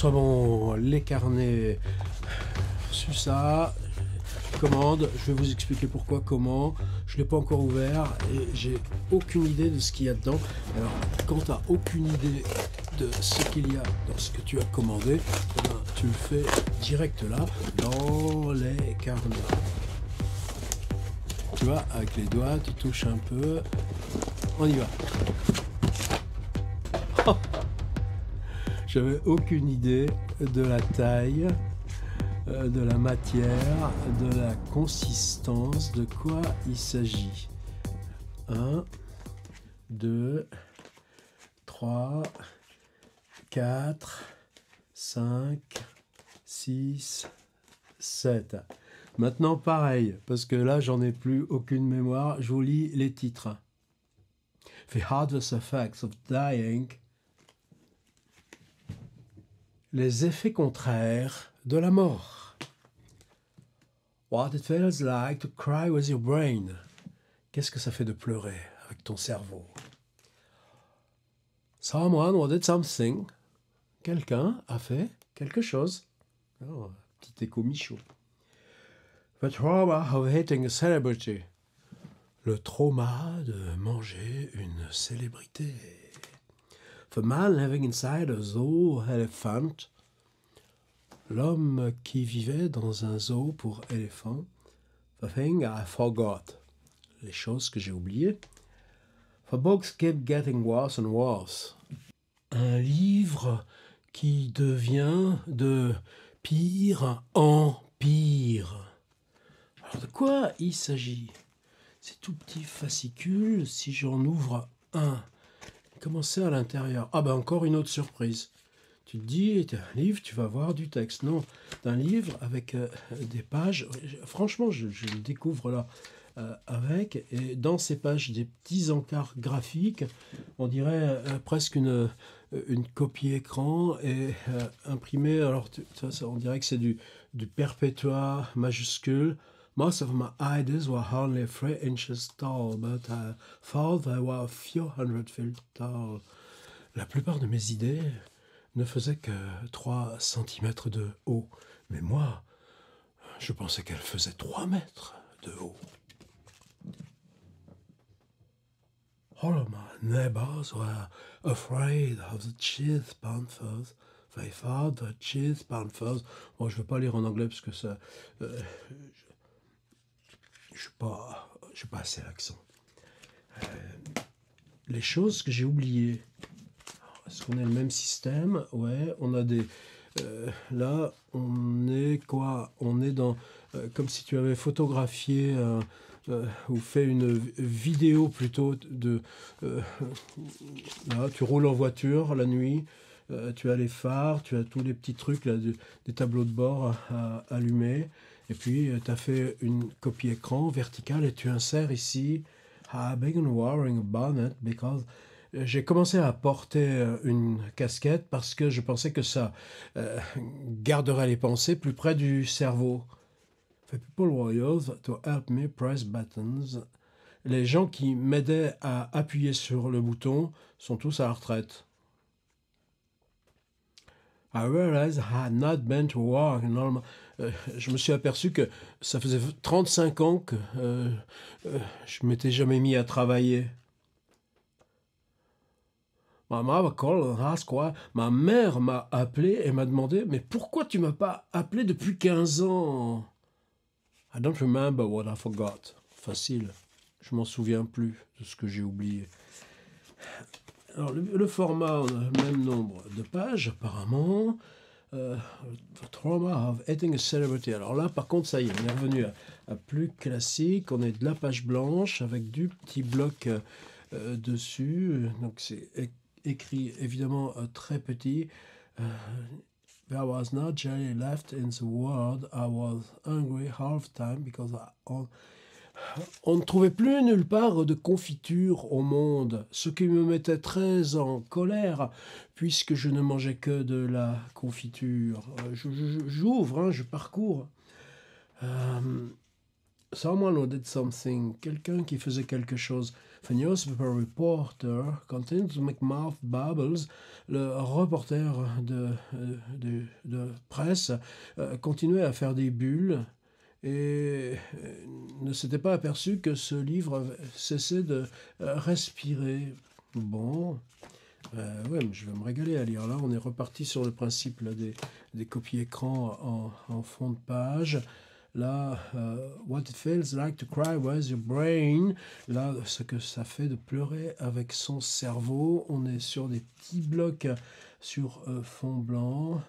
Bon, les carnets, sur ça, commande, je vais vous expliquer pourquoi, comment, je l'ai pas encore ouvert et j'ai aucune idée de ce qu'il y a dedans. Alors, quand tu aucune idée de ce qu'il y a dans ce que tu as commandé, eh ben, tu le fais direct là, dans les carnets. Tu vois, avec les doigts, tu touches un peu. On y va. J'avais aucune idée de la taille, euh, de la matière, de la consistance, de quoi il s'agit. 1, 2, 3, 4, 5, 6, 7. Maintenant, pareil, parce que là, j'en ai plus aucune mémoire, je vous lis les titres. The hardest effects of dying. Les effets contraires de la mort. What it feels like to cry with your brain. Qu'est-ce que ça fait de pleurer avec ton cerveau? Someone did something. Quelqu'un a fait quelque chose. Oh, petit écho Michaud. The trauma of hating a celebrity. Le trauma de manger une célébrité. The man living inside a zoo elephant. L'homme qui vivait dans un zoo pour éléphants. The thing I forgot. Les choses que j'ai oubliées. The books keep getting worse and worse. Un livre qui devient de pire en pire. Alors de quoi il s'agit? Ces tout petits fascicules, si j'en ouvre un, comment à l'intérieur? Ah ben encore une autre surprise. Tu te dis, un livre, tu vas voir du texte. Non, d'un livre avec euh, des pages. Franchement, je, le découvre là euh, avec. Et dans ces pages, des petits encarts graphiques, on dirait euh, presque une, une copie écran et imprimé. Alors, tu- ça, on dirait que c'est du, du perpétua majuscule. Most of my ideas were only three inches tall, but I thought they were a few hundred feet tall. La plupart de mes idées ne faisaient que 3 cm de haut. Mais moi, je pensais qu'elles faisaient 3 mètres de haut. All of my neighbors were afraid of the cheese panthers. They thought the cheese panthers. Bon, je ne vais pas lire en anglais parce que ça. euh, je suis pas, pas assez l'accent. Euh, les choses que j'ai oubliées. Est-ce qu'on a le même système? Ouais, on a des. euh, là, on est quoi? On est dans. euh, comme si tu avais photographié ou fait une vidéo plutôt de. là, tu roules en voiture la nuit. tu as les phares, tu as tous les petits trucs, là, de- des tableaux de bord à, allumer. Et puis, tu as fait une copie écran verticale et tu insères ici I began wearing a bonnet because euh, j'ai commencé à porter euh, une casquette parce que je pensais que ça euh, garderait les pensées plus près du cerveau. Les gens qui m'aidaient à appuyer sur le bouton sont tous à la retraite. I realized I had not been to Euh, je me suis aperçu que ça faisait 35 ans que euh, euh, je m'étais jamais mis à travailler. Ma mère m'a appelé et m'a demandé Mais pourquoi tu m'as pas appelé depuis 15 ans? I don't remember what I forgot. Facile. Je m'en souviens plus de ce que j'ai oublié. Le format, on a le même nombre de pages, apparemment. Euh, trauma of eating a celebrity. Alors là, par contre, ça y est, on est revenu à, plus classique. On est de la page blanche avec du petit bloc euh, euh, dessus. Donc c'est écrit évidemment euh, très petit. There was no jelly left in the world. I was hungry half time because I, on, ne trouvait plus nulle part de confiture au monde, ce qui me mettait très en colère, puisque je ne mangeais que de la confiture. Euh, je- je- J'ouvre, hein, je parcours. Euh, someone who did something, quelqu'un qui faisait quelque chose. The reporter continued to bubbles. Le reporter de, euh, des presse continuait à faire des bulles et ne s'était pas aperçu que ce livre cessait de respirer. Bon, euh, ouais, mais je vais me régaler à lire. Là, on est reparti sur le principe des, des copies écran en, fond de page. Là, euh, What it feels like to cry with your brain. Là, ce que ça fait de pleurer avec son cerveau. On est sur des petits blocs sur euh, fond blanc.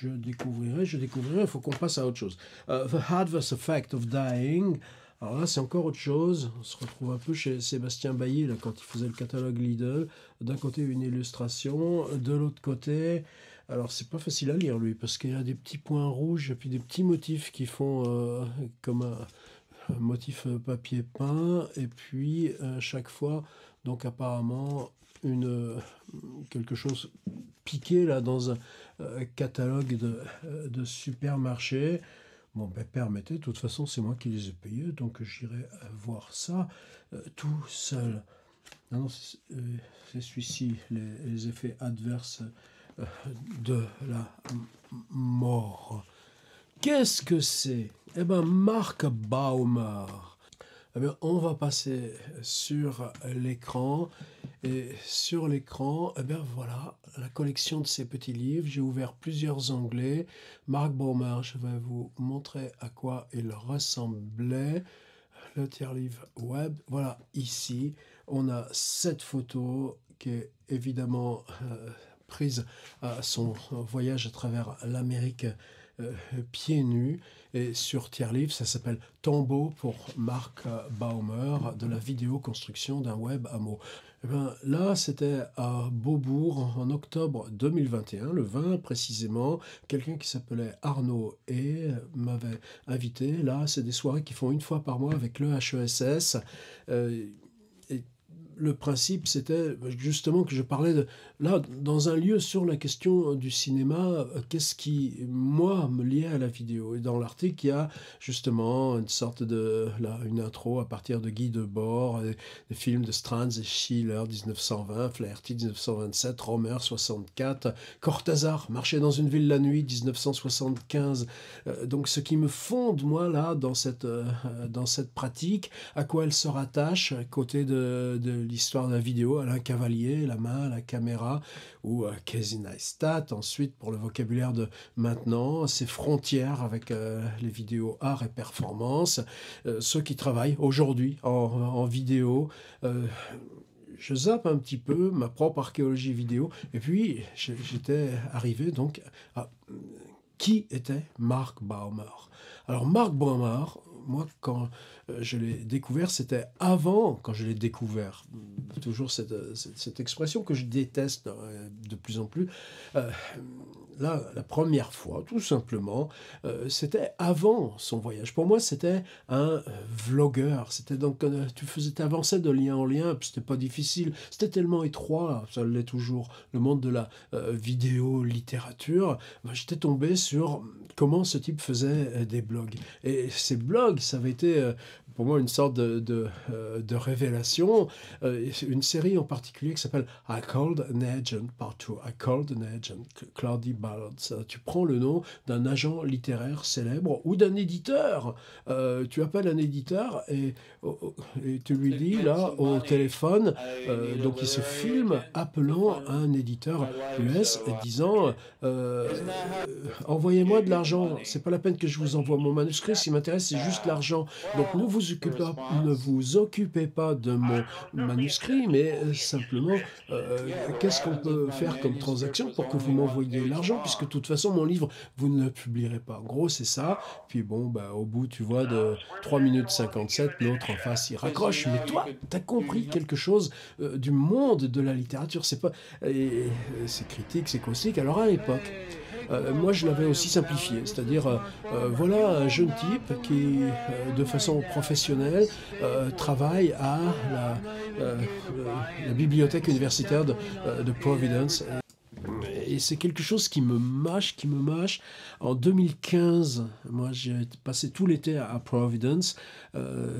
Je découvrirai, je découvrirai. Il faut qu'on passe à autre chose. Uh, the adverse effect of dying. Alors là, c'est encore autre chose. On se retrouve un peu chez Sébastien Bailly, quand il faisait le catalogue Lidl. D'un côté, une illustration. De l'autre côté, alors c'est pas facile à lire, lui, parce qu'il y a des petits points rouges et puis des petits motifs qui font euh, comme un, motif papier peint. Et puis, à chaque fois, donc apparemment, une, quelque chose piqué là dans un euh, catalogue de, de supermarché. Bon, ben permettez, de toute façon, c'est moi qui les ai payés, donc j'irai euh, voir ça euh, tout seul. Non, non, c'est euh, celui-ci, les, effets adverses de la mort. Qu'est-ce que c'est? Eh bien, Marc Baumer eh bien, on va passer sur l'écran. Et sur l'écran, eh voilà, la collection de ces petits livres. J'ai ouvert plusieurs onglets. Marc Baumer, je vais vous montrer à quoi il ressemblait. Le tiers-livre web. Voilà, ici, on a cette photo qui est évidemment euh, prise à son voyage à travers l'Amérique euh, pieds nus. Et sur Tierlivre, ça s'appelle Tombeau pour Marc Baumer de la vidéo construction d'un web hameau. Et eh ben, là, c'était à Beaubourg en octobre 2021, le 20 précisément. Quelqu'un qui s'appelait Arnaud et m'avait invité. Là, c'est des soirées qui font une fois par mois avec le HESS. Le principe, c'était justement que je parlais de, là, dans un lieu sur la question du cinéma, euh, qu'est-ce qui, moi, me liait à la vidéo? Et dans l'article, il y a justement une sorte de, là, une intro à partir de Guy Debord, des, films de Strands et Schiller, 1920, Flaherty, 1927, Romer, 64, Cortázar, Marcher dans une ville la nuit, 1975. Euh, donc, ce qui me fonde, moi, là, dans cette, euh, dans cette pratique, à quoi elle se rattache, côté de l'histoire de la vidéo, Alain Cavalier, la main, la caméra, ou euh, Casey Neistat. Ensuite, pour le vocabulaire de maintenant, ses frontières avec euh, les vidéos art et performance. Euh, ceux qui travaillent aujourd'hui en, vidéo je zappe un petit peu ma propre archéologie vidéo. Et puis, j'étais arrivé donc à qui était Mark Baumer? Alors, Mark Baumer, moi, quand euh, je l'ai découvert, c'était avant, quand je l'ai découvert, toujours cette, cette, expression que je déteste euh, de plus en plus, euh, là, la première fois, tout simplement, c'était avant son voyage. Pour moi, c'était un vlogueur. C'était donc, tu faisais, avançais de lien en lien, c'était pas difficile. C'était tellement étroit, ça l'est toujours, le monde de la vidéo, littérature. J'étais tombé sur comment ce type faisait des blogs. Et ces blogs, ça avait été pour moi une sorte de, de, euh, révélation. Euh, une série en particulier qui s'appelle I Called an Agent Part 2. I Called an Agent, Claudie Tu prends le nom d'un agent littéraire célèbre ou d'un éditeur. Euh, tu appelles un éditeur et, et tu lui dis là au téléphone, donc il se filme appelant un éditeur US et disant envoyez-moi de l'argent. C'est pas la peine que je vous envoie mon manuscrit. Ce qui m'intéresse, c'est juste l'argent. Donc nous vous ne vous occupez pas de mon manuscrit, mais euh, simplement, euh, qu'est-ce qu'on peut faire comme transaction pour que vous m'envoyiez l'argent, puisque de toute façon, mon livre, vous ne le publierez pas. En gros, c'est ça. Puis bon, bah, au bout, tu vois, de 3 minutes 57, l'autre en face, il raccroche. Mais toi, tu as compris quelque chose euh, du monde de la littérature. C'est pas... C'est critique, c'est caustique. Alors à l'époque, euh, moi je l'avais aussi simplifié, c'est-à-dire euh, euh, voilà un jeune type qui, de façon professionnelle, travaille à la, bibliothèque universitaire de, Providence et c'est quelque chose qui me mâche, qui me mâche. En 2015, moi j'ai passé tout l'été à Providence. Euh,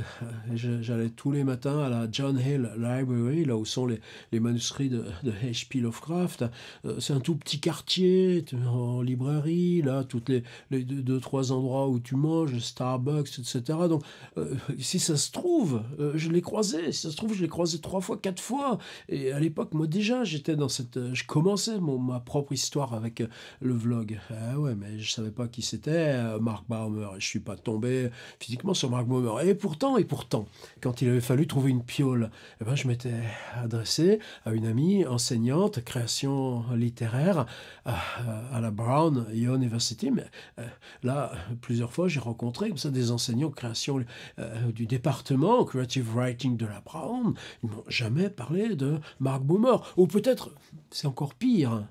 j'allais tous les matins à la John Hill Library, là où sont les, manuscrits de, H.P. Lovecraft. Euh, c'est un tout petit quartier en librairie, là, toutes les, les deux, trois endroits où tu manges, Starbucks, etc. Donc, euh, si ça se trouve, je l'ai croisé. Si ça se trouve, je l'ai croisé trois fois, quatre fois. Et à l'époque, moi déjà, j'étais dans cette. Je commençais mon, ma propre histoire avec le vlog. Ah ouais, mais je savais pas qui c'était, Mark Baumer. Je suis pas tombé physiquement sur Mark Baumer. Et pourtant, et pourtant, quand il avait fallu trouver une piole, eh ben, je m'étais adressé à une amie enseignante, création littéraire, à, la Brown University. Mais euh, là, plusieurs fois, j'ai rencontré comme ça des enseignants création euh, du département Creative Writing de la Brown. Ils m'ont jamais parlé de Mark Boomer. Ou peut-être, c'est encore pire,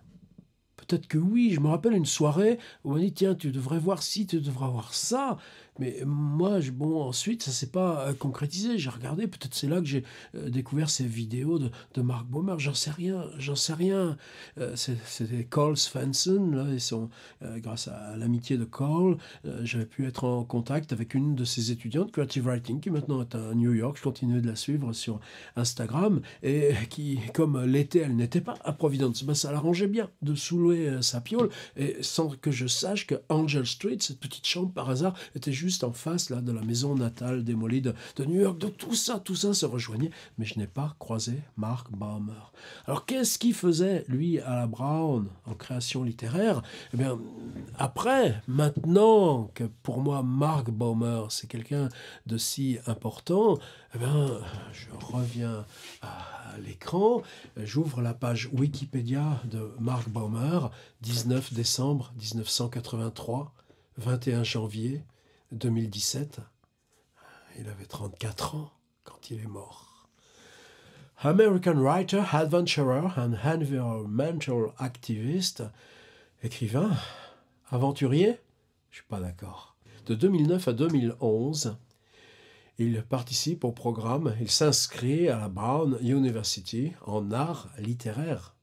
Peut-être que oui, je me rappelle une soirée où on dit tiens, tu devrais voir ci, tu devrais voir ça. Mais moi, bon, ensuite, ça s'est pas euh, concrétisé. J'ai regardé, peut-être c'est là que j'ai euh, découvert ces vidéos de, de Mark Baumer. J'en sais rien, j'en sais rien. Euh, c'était Cole Svensson, là, et son, grâce à l'amitié de Cole, j'avais pu être en contact avec une de ses étudiantes, Creative Writing, qui maintenant est à New York. Je continue de la suivre sur Instagram, et qui, comme l'été, elle n'était pas à Providence, ben, ça l'arrangeait bien de soulever sa piole, et sans que je sache que Angel Street, cette petite chambre par hasard, était juste en face là, de la maison natale démolie de, New York. Donc tout ça, tout ça se rejoignait, mais je n'ai pas croisé Mark Baumer. Alors qu'est-ce qu'il faisait, lui, à la Brown, en création littéraire? Eh bien, après, maintenant que pour moi, Mark Baumer, c'est quelqu'un de si important, eh bien, je reviens à l'écran, j'ouvre la page Wikipédia de Mark Baumer, 19 décembre 1983, 21 janvier 2017. Il avait 34 ans quand il est mort. American writer, adventurer and environmental activist, écrivain, aventurier, je suis pas d'accord. De 2009 à 2011, il participe au programme, il s'inscrit à la Brown University en art littéraire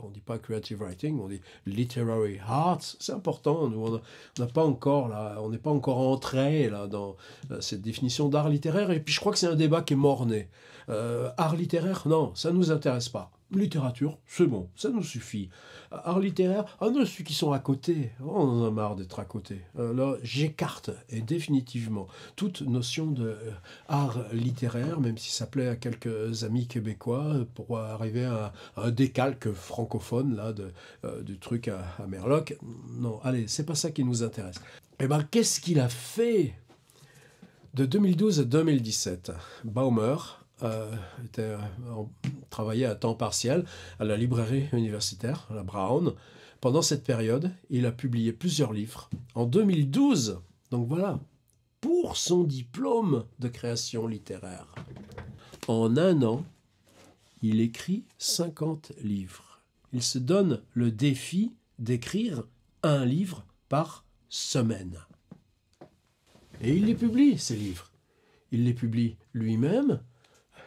on ne dit pas creative writing, on dit literary arts. C'est important. on n'a pas encore là, on n'est pas encore entré là dans euh, cette définition d'art littéraire. Et puis je crois que c'est un débat qui est mort-né. Euh, art littéraire, non, ça nous intéresse pas. Littérature, c'est bon, ça nous suffit. Art littéraire, ah non, ceux qui sont à côté, on en a marre d'être à côté. Euh, là, j'écarte et définitivement toute notion de euh, art littéraire, même si ça plaît à quelques amis québécois, pour arriver à, un décalque francophone là de, euh, du truc à, à Merloc. Non, allez, c'est pas ça qui nous intéresse. Eh ben, qu'est-ce qu'il a fait de 2012 à 2017 Baumer euh, était, euh, travaillait à temps partiel à la librairie universitaire, à la Brown. Pendant cette période, il a publié plusieurs livres. En 2012, donc voilà, pour son diplôme de création littéraire. En un an, il écrit 50 livres. Il se donne le défi d'écrire un livre par semaine. Et il les publie, ces livres. Il les publie lui-même,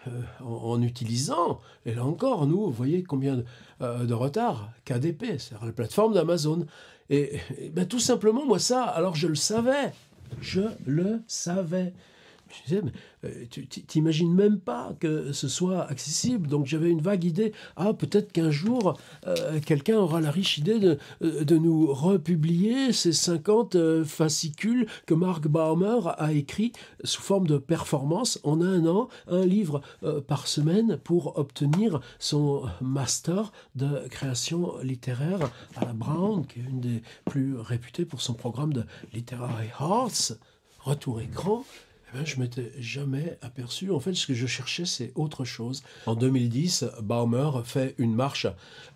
euh, en, utilisant, et là encore, nous, vous voyez combien de, euh, retard, KDP, c'est-à-dire la plateforme d'Amazon. Et, ben, tout simplement, moi, ça, alors je le savais, je le savais. Je disais, mais euh, tu t'imagines même pas que ce soit accessible. Donc j'avais une vague idée, ah peut-être qu'un jour, euh, quelqu'un aura la riche idée de, euh, nous republier ces 50 fascicules que Mark Baumer a écrit sous forme de performance en un an, un livre par semaine pour obtenir son master de création littéraire à la Brown, qui est une des plus réputées pour son programme de Literary Arts. Retour écran, eh ben, je m'étais jamais aperçu. En fait, ce que je cherchais, c'est autre chose. En 2010, Baumer fait une marche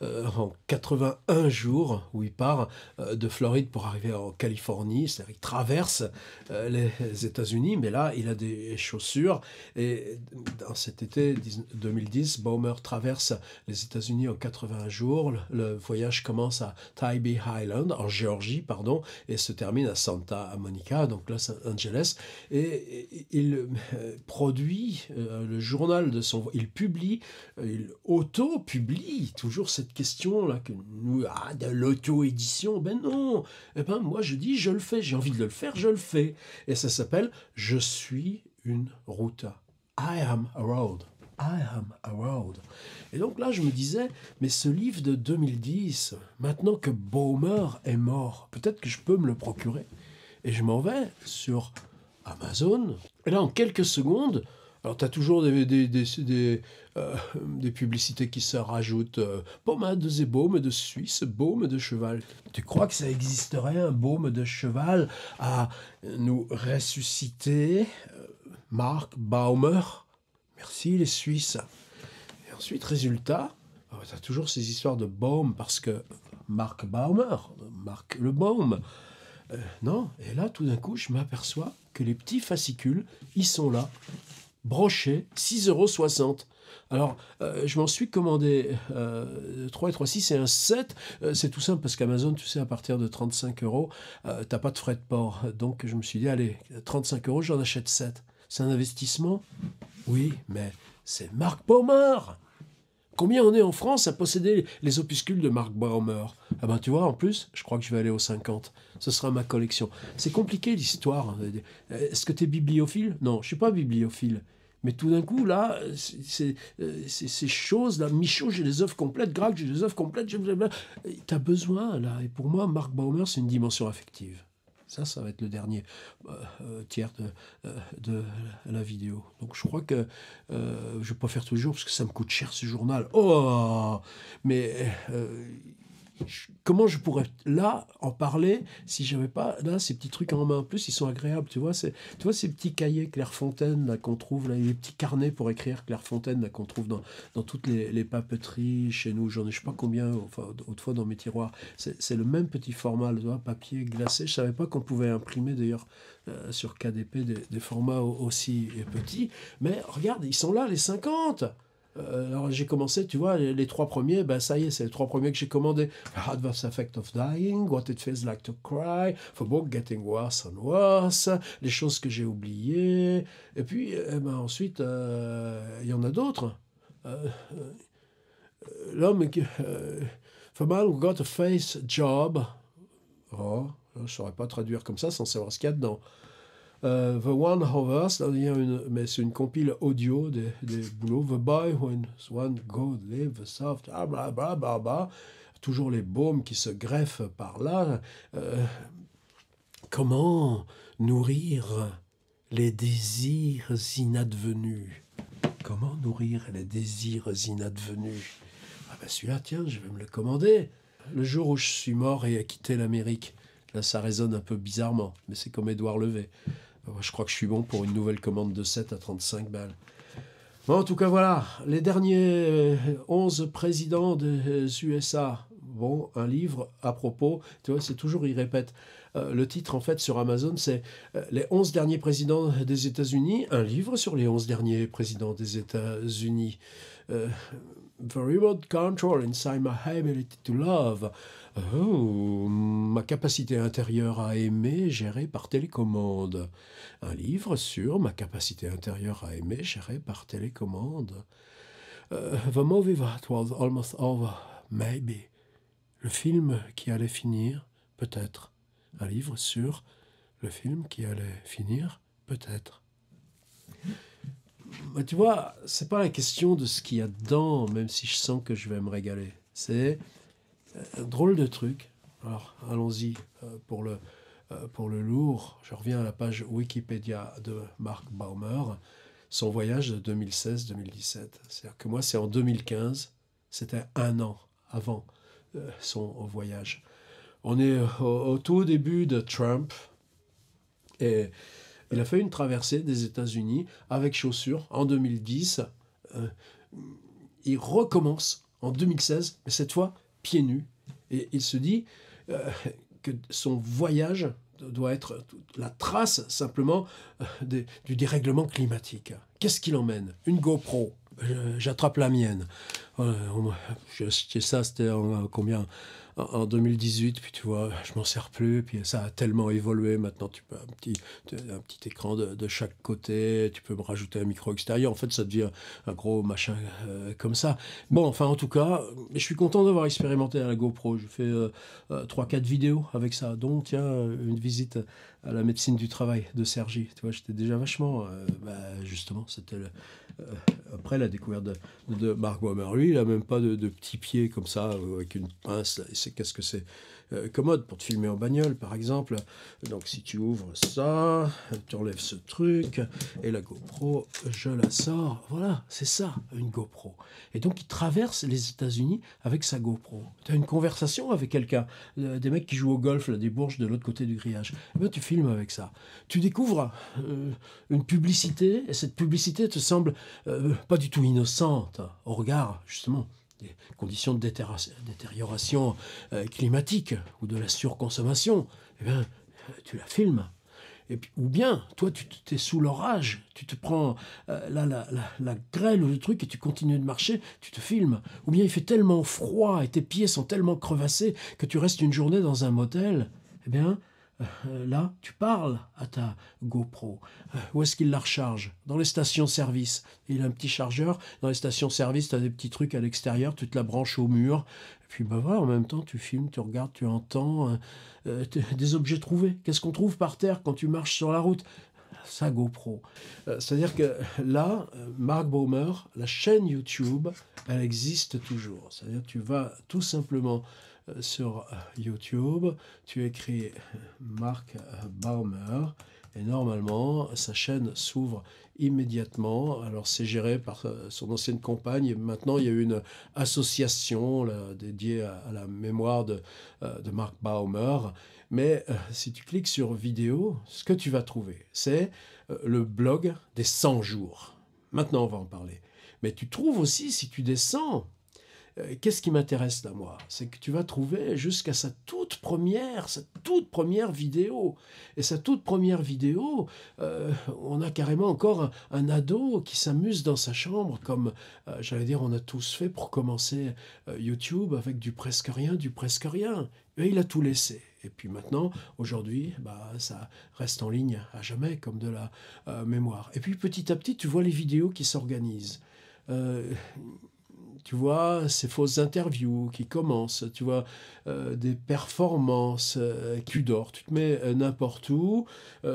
euh, en 81 jours où il part euh, de Floride pour arriver en Californie. C'est-à-dire qu'il traverse euh, les États-Unis, mais là, il a des chaussures. Et dans cet été 2010, Baumer traverse les États-Unis en 81 jours. Le voyage commence à Tybee Island, en Géorgie, pardon, et se termine à Santa Monica, donc Los Angeles. Et il euh, produit euh, le journal de son... Il publie, euh, il auto-publie toujours cette question-là que nous... Ah, de l'auto-édition, ben non Eh ben moi je dis, je le fais, j'ai envie de le faire, je le fais. Et ça s'appelle « Je suis une route ». I am a road. I am a road. Et donc là, je me disais, mais ce livre de 2010, maintenant que Baumer est mort, peut-être que je peux me le procurer. Et je m'en vais sur Amazon. Et là, en quelques secondes, alors tu as toujours des, des, des, euh, des, publicités qui se rajoutent. Euh, pommade et baume de Suisse, baume de cheval. Tu crois que ça existerait un baume de cheval à nous ressusciter euh, Marc Baumer? Merci les Suisses. Et ensuite, résultat, tu as toujours ces histoires de baume parce que Marc Baumer, Marc le baume. Non, et là, tout d'un coup, je m'aperçois que les petits fascicules, ils sont là, brochés, 6,60 euros. Alors, euh, je m'en suis commandé euh, 3 et 3, 6 et un 7. Euh, c'est tout simple parce qu'Amazon, tu sais, à partir de 35 euros, euh, t'as pas de frais de port. Donc, je me suis dit, allez, 35 euros, j'en achète 7. C'est un investissement? Oui, mais c'est Marc Baumer Combien on est en France à posséder les opuscules de Mark Baumer Ah ben tu vois, en plus, je crois que je vais aller aux 50. Ce sera ma collection. C'est compliqué l'histoire. Est-ce que tu es bibliophile? Non, je suis pas bibliophile. Mais tout d'un coup, là, c'est ces choses-là, Michaud, j'ai les œuvres complètes, Greg, j'ai les œuvres complètes, tu as besoin, là. Et pour moi, Mark Baumer, c'est une dimension affective. Ça, ça va être le dernier euh, euh, tiers de, euh, la vidéo. Donc je crois que je vais pas faire toujours parce que ça me coûte cher ce journal. Oh Mais comment je pourrais là en parler si j'avais pas là ces petits trucs en main? En plus ils sont agréables tu vois c'est tu vois ces petits cahiers Clairefontaine là qu'on trouve là les petits carnets pour écrire Clairefontaine là qu'on trouve dans, dans toutes les, papeteries chez nous. J'en ai je sais pas combien enfin autrefois dans mes tiroirs. C'est le même petit format papier glacé. Je savais pas qu'on pouvait imprimer d'ailleurs euh, sur KDP des, des formats aussi petits. Mais regarde ils sont là les 50 euh, alors j'ai commencé, tu vois, les, trois premiers, ben ça y est, c'est les trois premiers que j'ai commandés. Adverse Effect of Dying, What It Feels Like to Cry, For Book Getting Worse and Worse, les choses que j'ai oubliées. Et puis, eh ben, ensuite, euh, il y en a d'autres. Euh, L'homme qui... For Man Who Got a Face Job. Oh, je ne saurais pas traduire comme ça sans savoir ce qu'il y a dedans. Uh, the One Hovers, une, mais c'est une compile audio des, des boulots. The Boy When One Go Live Soft, ah, blah, blah, blah. toujours les baumes qui se greffent par là. Euh, comment nourrir les désirs inadvenus? Comment nourrir les désirs inadvenus? Ah ben celui-là, tiens, je vais me le commander. Le jour où je suis mort et ai quitté l'Amérique, là ça résonne un peu bizarrement, mais c'est comme Édouard Levé. Je crois que je suis bon pour une nouvelle commande de 7 à 35 balles. Bon, en tout cas, voilà, les derniers 11 euh, présidents des USA. Bon, un livre à propos, tu vois, c'est toujours, il répète. Euh, le titre, en fait, sur Amazon, c'est euh, Les 11 derniers présidents des États-Unis, un livre sur les 11 derniers présidents des États-Unis. The Remote Control Inside My Ability to Love. Oh, ma capacité intérieure à aimer gérée par télécommande. Un livre sur ma capacité intérieure à aimer gérée par télécommande. Uh, the movie that was almost over, maybe. Le film qui allait finir, peut-être. Un livre sur le film qui allait finir, peut-être. Mais tu vois, c'est pas la question de ce qu'il y a dedans, même si je sens que je vais me régaler. C'est un drôle de truc. Alors, allons-y euh, pour le, euh, pour le lourd. Je reviens à la page Wikipédia de Mark Baumer, son voyage de 2016-2017. C'est-à-dire que moi, c'est en 2015, c'était un an avant euh, son voyage. On est au, tout début de Trump et il a fait une traversée des États-Unis avec chaussures en 2010. il recommence en 2016, mais cette fois pieds nus. Et il se dit euh, que son voyage doit être la trace simplement euh, du dérèglement climatique. Qu'est-ce qu'il emmène? Une GoPro. J'attrape la mienne. Euh, j'ai ça, c'était en combien? En 2018, puis tu vois, je m'en sers plus, puis ça a tellement évolué. Maintenant, tu peux un petit, un petit écran de, chaque côté, tu peux me rajouter un micro extérieur. En fait, ça devient un gros machin euh, comme ça. Bon, enfin, en tout cas, je suis content d'avoir expérimenté à la GoPro. Je fais euh, 3-4 euh, vidéos avec ça, dont, tiens, une visite à la médecine du travail de Sergi. Tu vois, j'étais déjà vachement, euh, bah, justement, c'était après la découverte de, de Wammer. Il n'a même pas de, petits pieds comme ça, avec une pince. Qu'est-ce que c'est euh, commode pour te filmer en bagnole, par exemple. Donc, si tu ouvres ça, tu enlèves ce truc, et la GoPro, je la sors. Voilà, c'est ça, une GoPro. Et donc, il traverse les États-Unis avec sa GoPro. Tu as une conversation avec quelqu'un, euh, des mecs qui jouent au golf, des bourges de l'autre côté du grillage. Eh ben, tu filmes avec ça. Tu découvres euh, une publicité, et cette publicité te semble pas du tout innocente au regard, justement, des conditions de détérioration euh, climatique ou de la surconsommation, eh bien, tu la filmes. Et puis, ou bien, toi, tu es sous l'orage, tu te prends euh, la, la, grêle ou le truc et tu continues de marcher, tu te filmes. Ou bien il fait tellement froid et tes pieds sont tellement crevassés que tu restes une journée dans un motel. Eh bien, euh, là, tu parles à ta GoPro. Euh, où est-ce qu'il la recharge? Dans les stations-service. Il a un petit chargeur. Dans les stations-service, tu as des petits trucs à l'extérieur, tu te la branches au mur. Et puis, bah voilà, en même temps, tu filmes, tu regardes, tu entends euh, des objets trouvés. Qu'est-ce qu'on trouve par terre quand tu marches sur la route? Sa GoPro. C'est-à-dire que là, Mark Baumer, la chaîne YouTube, elle existe toujours. C'est-à-dire tu vas tout simplement sur euh, YouTube, tu écris euh, Mark Baumer et normalement sa chaîne s'ouvre immédiatement. Alors c'est géré par son ancienne compagne. Maintenant il y a une association dédiée à, la mémoire de, Mark Baumer. Mais si tu cliques sur vidéo, ce que tu vas trouver, c'est le blog des 100 jours. Maintenant on va en parler. Mais tu trouves aussi, si tu descends euh, qu'est-ce qui m'intéresse là, moi? C'est que tu vas trouver jusqu'à sa toute première, sa toute première vidéo. Et sa toute première vidéo, euh, on a carrément encore un, ado qui s'amuse dans sa chambre, comme, euh, j'allais dire, on a tous fait pour commencer YouTube avec du presque rien, du presque rien. Et il a tout laissé. Et puis maintenant, aujourd'hui, bah, ça reste en ligne à jamais, comme de la mémoire. Et puis petit à petit, tu vois les vidéos qui s'organisent tu vois, ces fausses interviews qui commencent, tu vois, euh, des performances, euh, tu dors, tu te mets euh, n'importe où,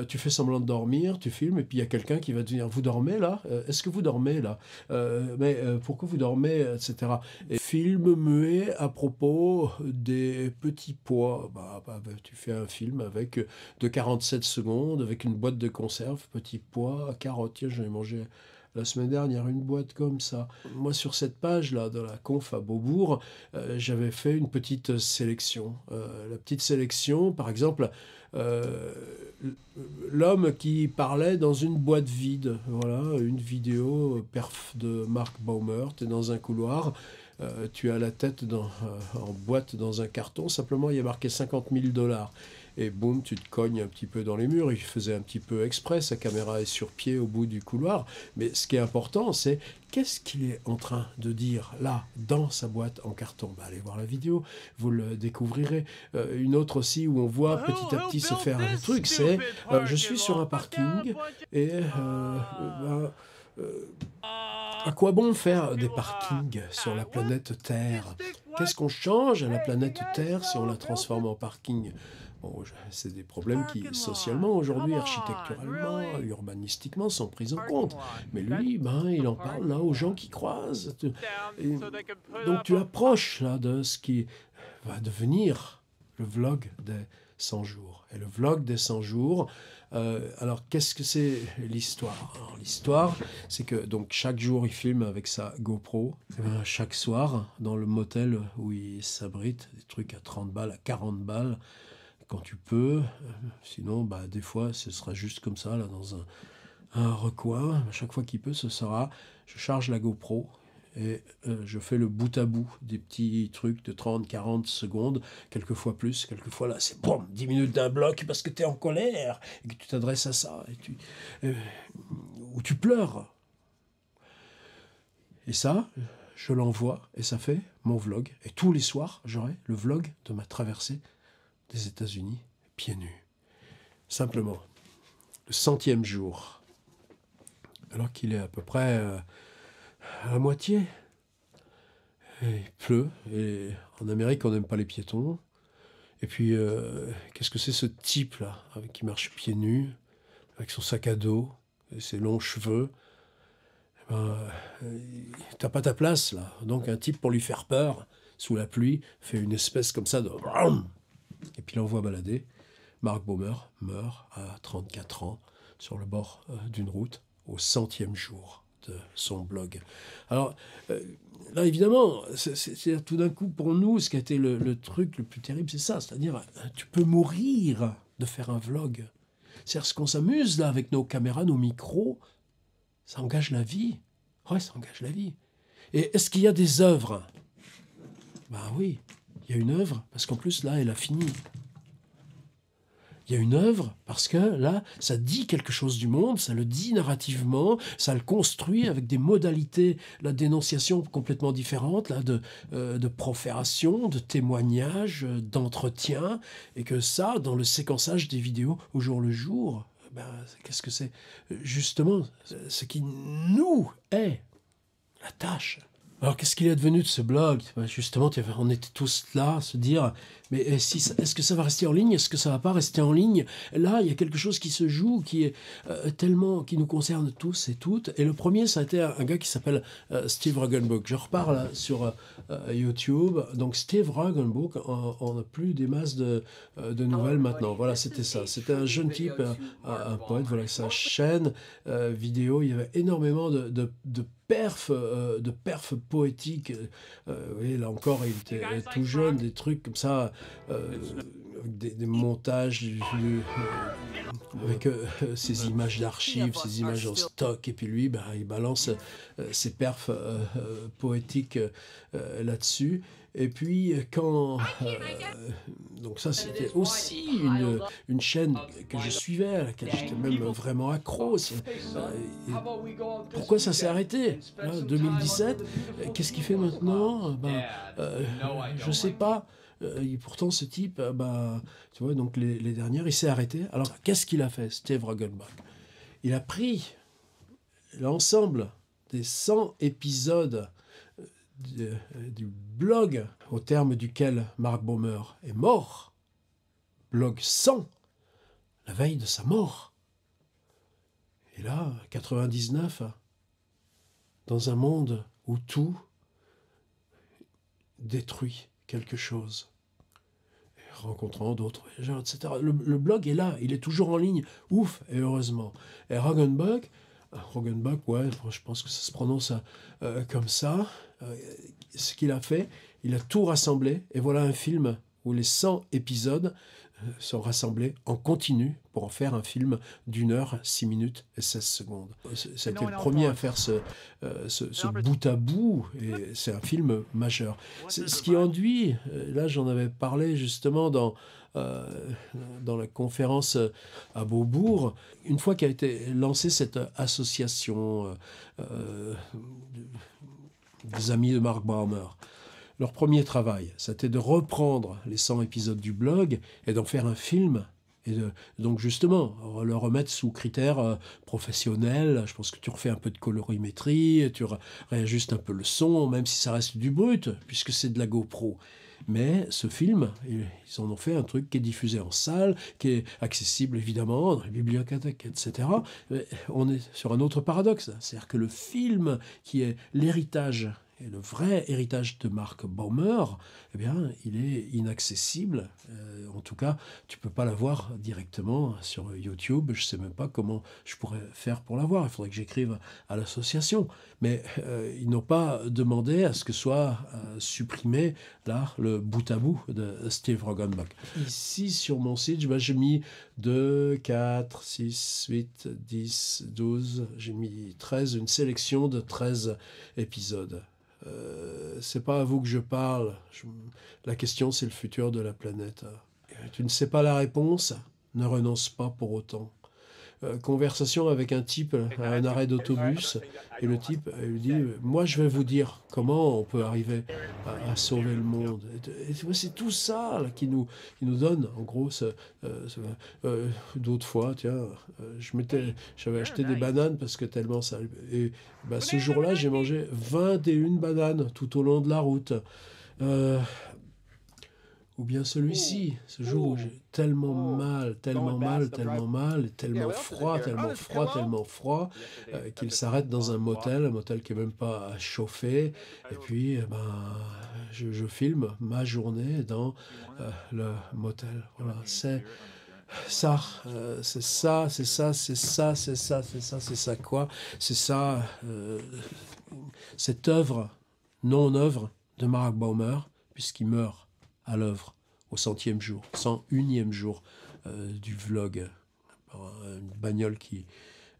tu fais semblant de dormir, tu filmes, et puis il y a quelqu'un qui va te dire, vous dormez là? Est-ce que vous dormez là? Mais pourquoi vous dormez etc. Et film muet à propos des petits pois. Bah, bah, bah, tu fais un film avec de 47 secondes, avec une boîte de conserve, petits pois, carottes, tiens, j'en ai mangé la semaine dernière une boîte comme ça. Moi, sur cette page-là, de la conf à Beaubourg, euh, j'avais fait une petite sélection. Euh, la petite sélection, par exemple, euh, l'homme qui parlait dans une boîte vide. Voilà, une vidéo perf de Mark Baumer. Tu es dans un couloir. tu as la tête en boîte dans un carton, simplement il y a marqué 50 000 dollars et boum, tu te cognes un petit peu dans les murs. Il faisait un petit peu exprès, sa caméra est sur pied au bout du couloir. Mais ce qui est important, c'est qu'est-ce qu'il est en train de dire là, dans sa boîte en carton? Bah, Allez voir la vidéo, vous le découvrirez. Euh, une autre aussi où on voit petit à petit se faire un truc, c'est euh, je suis sur un parking et euh, bah, à quoi bon faire des parkings sur la planète Terre? Qu'est-ce qu'on change à la planète Terre si on la transforme en parking? C'est des problèmes qui, socialement, aujourd'hui, architecturalement, urbanistiquement, sont pris en compte. Mais lui, ben, il en parle là aux gens qui croisent. donc tu approches là de ce qui va devenir le vlog des 100 jours. Et le vlog des 100 jours, euh, alors qu'est-ce que c'est l'histoire? L'histoire, c'est que donc chaque jour il filme avec sa GoPro. Ben, chaque soir, dans le motel où il s'abrite, des trucs à 30 balles, à 40 balles, quand tu peux. Sinon, bah, des fois, ce sera juste comme ça, là, dans un, un recoin. À chaque fois qu'il peut, ce sera. Je charge la GoPro et euh, je fais le bout à bout des petits trucs de 30, 40 secondes, quelquefois plus, quelquefois là, c'est boum, 10 minutes d'un bloc parce que tu es en colère et que tu t'adresses à ça, et tu, euh, ou tu pleures. Et ça, je l'envoie et ça fait mon vlog. Et tous les soirs, j'aurai le vlog de ma traversée des États-Unis pieds nus. Simplement, le centième jour, alors qu'il est à peu près euh, à la moitié. il pleut, et en Amérique, on n'aime pas les piétons. Et puis, euh, qu'est-ce que c'est ce type-là, qui marche pieds nus, avec son sac à dos, et ses longs cheveux? Eh ben, euh, T'as pas ta place, là. Donc, un type, pour lui faire peur, sous la pluie, fait une espèce comme ça de... Et puis l'envoie balader. Mark Baumer meurt à 34 ans sur le bord euh, d'une route au centième jour de son blog. Alors euh, là, évidemment, c'est tout d'un coup pour nous, ce qui a été le, truc le plus terrible, c'est ça, c'est-à-dire tu peux mourir de faire un vlog. C'est-à-dire ce qu'on s'amuse là avec nos caméras, nos micros, ça engage la vie. Ouais, ça engage la vie. Et est-ce qu'il y a des œuvres? Ben oui, il y a une œuvre, parce qu'en plus là, elle a fini il y a une œuvre parce que là, ça dit quelque chose du monde, ça le dit narrativement, ça le construit avec des modalités, la dénonciation complètement différentes, là, de, euh, de profération, de témoignage, euh, d'entretien, et que ça, dans le séquençage des vidéos au jour le jour, ben, qu'est-ce que c'est? Justement, ce qui nous est la tâche. Alors qu'est-ce qu'il est devenu de ce blog? Ben, Justement, on était tous là, à se dire, mais est-ce que ça va rester en ligne? Est-ce que ça va pas rester en ligne? Là, il y a quelque chose qui se joue, qui est euh, tellement, qui nous concerne tous et toutes. Et le premier, ça a été un, gars qui s'appelle euh, Steve Ruggenbook. Je repars là sur euh, YouTube. Donc Steve Ruggenbook, on n'a plus des masses de, de nouvelles maintenant. Voilà, c'était ça. C'était un jeune type, un, poète. Voilà, sa chaîne vidéo. Il y avait énormément de, de, de perf, euh, de perf poétique. Euh, là encore, il était tout jeune, des trucs comme ça, euh, des, montages avec ces images d'archives, ces images en stock, et puis lui, bah, il balance ses perfs poétiques là-dessus. Et puis, quand. Euh, donc, ça, c'était aussi une, une, chaîne que je suivais, à laquelle j'étais même vraiment accro. Euh, pourquoi ça s'est arrêté? 2017 Qu'est-ce qu'il fait maintenant? Ben, euh, Je ne sais pas. Et pourtant, ce type, ben, tu vois, donc les, les dernières, il s'est arrêté. Alors, qu'est-ce qu'il a fait, Steve Roggenbach? Il a pris l'ensemble des 100 épisodes du blog au terme duquel Mark Baumer est mort, blog 100, la veille de sa mort. Et là, 99, dans un monde où tout détruit quelque chose, rencontrant d'autres gens, etc. Le, blog est là, il est toujours en ligne, ouf, et heureusement. Et Rogenbach, Rogenbach, ouais, je pense que ça se prononce euh, comme ça, euh, ce qu'il a fait, il a tout rassemblé, et voilà un film où les 100 épisodes euh, sont rassemblés en continu pour en faire un film d'une heure, 6 minutes et 16 secondes. C'était le premier à faire ce, euh, ce, bout à bout, et c'est un film majeur. Ce qui enduit, là j'en avais parlé justement dans, dans la conférence à Beaubourg, une fois qu'a été lancée cette association des amis de Mark Baumer. Leur premier travail, c'était de reprendre les 100 épisodes du blog et d'en faire un film. Et donc justement, le remettre sous critères euh, professionnels. Je pense que tu refais un peu de colorimétrie, tu réajustes un peu le son, même si ça reste du brut, puisque c'est de la GoPro. Mais ce film, ils en ont fait un truc qui est diffusé en salle, qui est accessible évidemment dans les bibliothèques, etc. on est sur un autre paradoxe, c'est-à-dire que le film qui est l'héritage et le vrai héritage de Mark Baumer, eh bien, il est inaccessible. Euh, en tout cas, tu peux pas l'avoir directement sur YouTube. Je sais même pas comment je pourrais faire pour l'avoir. Il faudrait que j'écrive à l'association. Mais euh, ils n'ont pas demandé à ce que soit euh, supprimé là le bout à bout de Steve Roggenbach. Ici, sur mon site, j'ai mis 2, 4, 6, 8, 10, 12, j'ai mis 13, une sélection de 13 épisodes. Euh, c'est pas à vous que je parle. La question, c'est le futur de la planète. Tu ne sais pas la réponse, ne renonce pas pour autant. Euh, conversation avec un type à un arrêt d'autobus. Et le type euh, lui dit Moi, je vais vous dire comment on peut arriver à, à sauver le monde. C'est tout ça là, qui, nous, qui nous donne, en gros, euh, euh, d'autres fois, tiens, je m'étais, j'avais acheté des bananes parce que tellement ça. Et bah, ce jour-là, j'ai mangé 21 bananes tout au long de la route. Ou bien celui-ci, ce jour où j'ai tellement mal, tellement mal, tellement mal, tellement froid, tellement froid, tellement froid, euh, qu'il s'arrête dans un motel, un motel qui est même pas chauffé. Et puis, eh ben, je, je filme ma journée dans euh, le motel. Voilà, c'est ça, euh, c'est ça, c'est ça, c'est ça, c'est ça, c'est ça, c'est ça quoi? C'est ça, euh, cette œuvre, non-œuvre de Mark Baumer, puisqu'il meurt à l'œuvre au centième jour, cent unième jour euh, du vlog. par Une bagnole qui,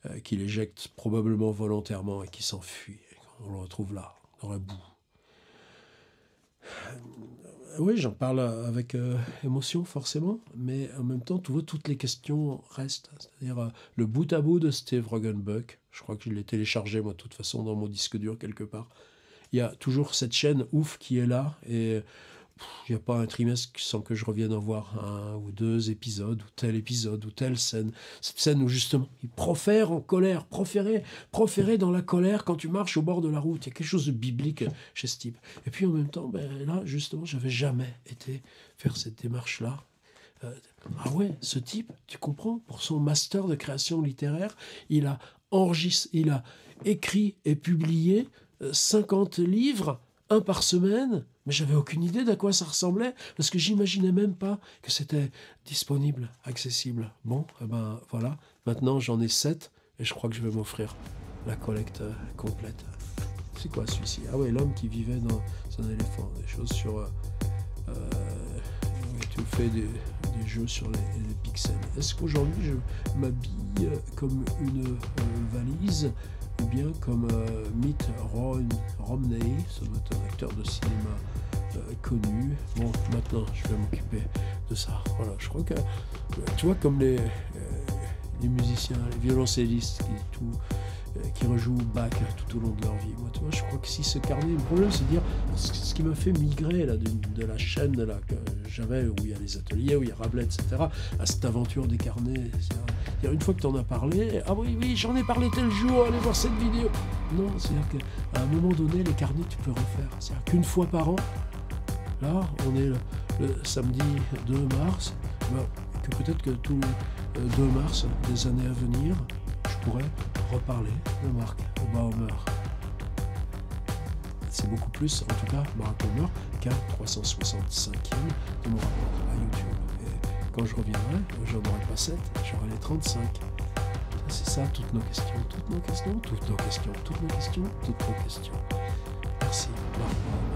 euh, qui l'éjecte probablement volontairement et qui s'enfuit. On le retrouve là, dans la boue. Euh, Oui, j'en parle avec euh, émotion forcément, mais en même temps, toutes les questions restent. C'est-à-dire euh, le bout à bout de Steve Roggenbuck, je crois que je l'ai téléchargé moi de toute façon dans mon disque dur quelque part. Il y a toujours cette chaîne ouf qui est là et il n'y a pas un trimestre sans que je revienne en voir un ou deux épisodes ou tel épisode ou telle scène. Cette scène où justement il profère en colère, proférer, proférer dans la colère quand tu marches au bord de la route. Il y a quelque chose de biblique chez ce type. Et puis en même temps, ben, là justement, j'avais jamais été faire cette démarche-là. Euh, ah ouais, ce type, tu comprends, pour son master de création littéraire, il a enregistré, il a écrit et publié euh, 50 livres, un par semaine, mais j'avais aucune idée d'à quoi ça ressemblait, parce que j'imaginais même pas que c'était disponible, accessible. Bon, eh ben voilà, maintenant j'en ai 7, et je crois que je vais m'offrir la collecte euh, complète. C'est quoi celui-ci? Ah ouais, l'homme qui vivait dans un éléphant, des choses sur... euh, euh, tu fais des, des jeux sur les, pixels. Est-ce qu'aujourd'hui je m'habille comme une valise? Ou bien comme euh, Mitt Rom- Romney, être un acteur de cinéma euh, connu. Bon, maintenant je vais m'occuper de ça. Voilà, je crois que, euh, tu vois, comme les, euh, les musiciens, les violoncellistes qui, tout, qui rejouent Bach tout au long de leur vie. Moi, tu vois, je crois que si ce carnet, le problème c'est de dire ce qui m'a fait migrer là, de, la chaîne là, que j'avais, où il y a les ateliers, où il y a Rabelais, etc., à cette aventure des carnets. Une fois que tu en as parlé, ah oui, oui, j'en ai parlé tel jour, allez voir cette vidéo. Non, c'est-à-dire qu'à un moment donné, les carnets, tu peux refaire. C'est-à-dire qu'une fois par an, là, on est le, samedi 2 mars, ben, que peut-être que tous les euh, 2 mars des années à venir, je pourrais reparler de Marc Baumer. C'est beaucoup plus, en tout cas, Marc Baumer, qu'un 365e de mon rapport à YouTube. Et quand je reviendrai, j'en aurai pas 7, j'aurai les 35. C'est ça, toutes nos questions, toutes nos questions, toutes nos questions, toutes nos questions, toutes nos questions. Merci, Marc.